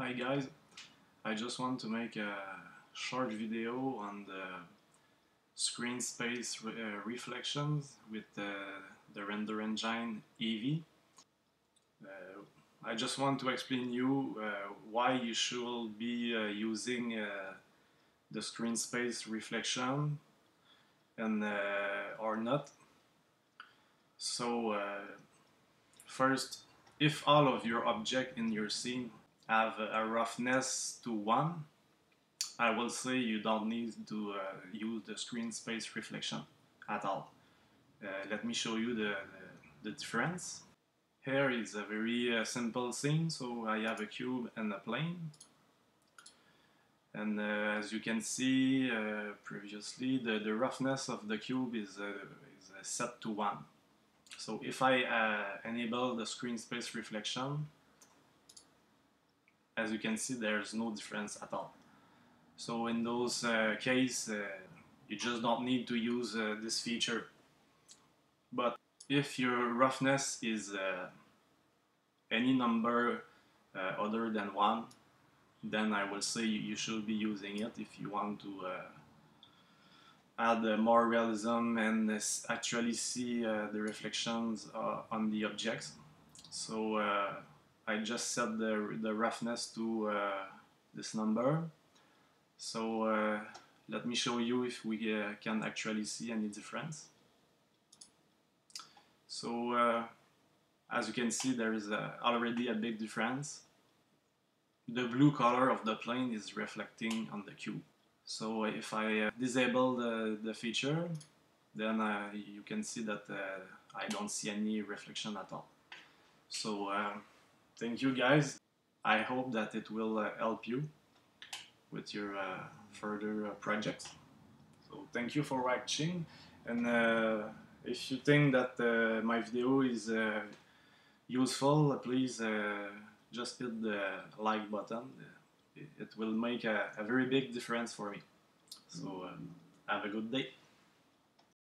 Hi guys, I just want to make a short video on the screen space re uh, reflections with uh, the render engine Eevee. Uh, I just want to explain you uh, why you should be uh, using uh, the screen space reflection and or not. So first, if all of your object in your scene have a roughness to 1, I will say you don't need to uh, use the screen space reflection at all. Uh, let me show you the, the, the, difference. Here is a very uh, simple scene, so I have a cube and a plane. And uh, as you can see uh, previously, the, the roughness of the cube is, uh, is set to 1. So if I enable the screen space reflection, as you can see there's no difference at all. So in those uh, case uh, you just don't need to use uh, this feature. But if your roughness is uh, any number uh, other than 1 then I will say you should be using it if you want to uh, add more realism and actually see the reflections on the objects. So I just set the, the roughness to uh, this number. So uh, let me show you if we uh, can actually see any difference. So uh, as you can see there is already a big difference. The blue color of the plane is reflecting on the cube. So if I uh, disable the, the feature, then uh, you can see that I don't see any reflection at all. So thank you guys. I hope that it will uh, help you with your uh, further uh, projects. So thank you for watching and uh, if you think that uh, my video is useful, please just hit the like button. It will make a, a very big difference for me. So have a good day.